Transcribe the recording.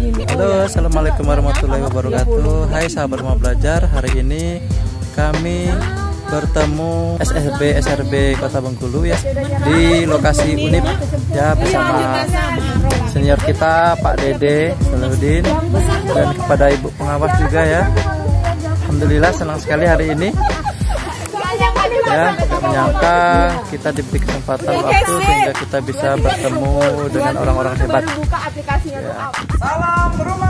Assalamualaikum warahmatullahi wabarakatuh. Hai sahabat rumah belajar Hari ini kami bertemu SSB SRB Kota Bengkulu ya Di lokasi UNIP ya bersama senior kita Pak Dede Salahuddin Dan kepada ibu pengawas juga ya. Alhamdulillah senang sekali hari ini ya menyangka kita diberi kesempatan waktu sehingga kita bisa bertemu dengan orang-orang hebat. Ya. salam rumah